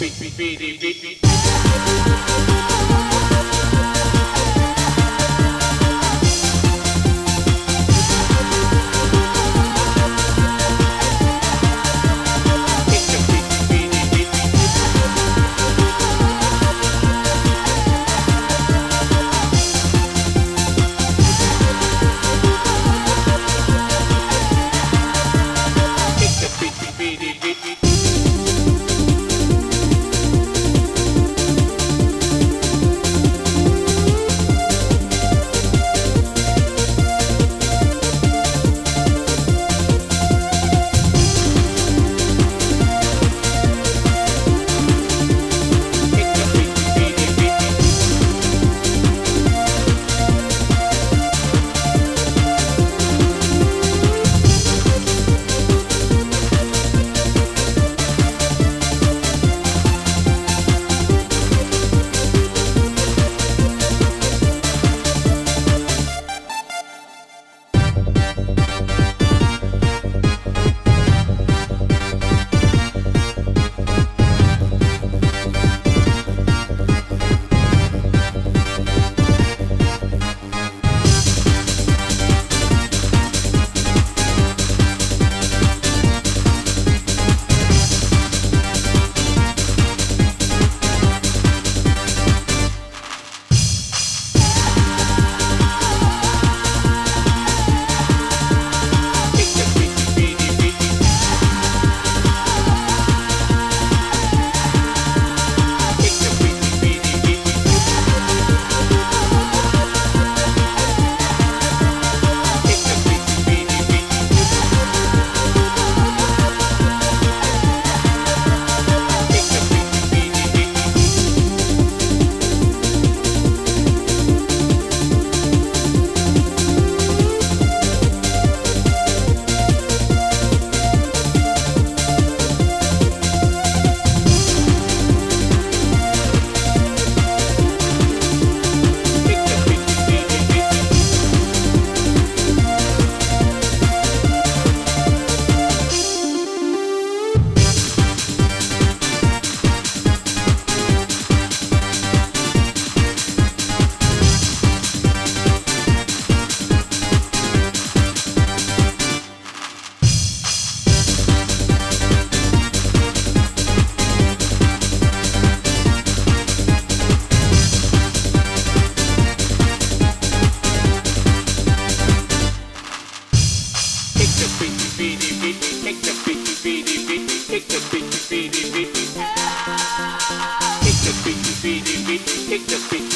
beat, beat, beat, beat, beat, beep Take the beat, beat, beat, beat. Take the beat, beat, beat, beat. Take the beat.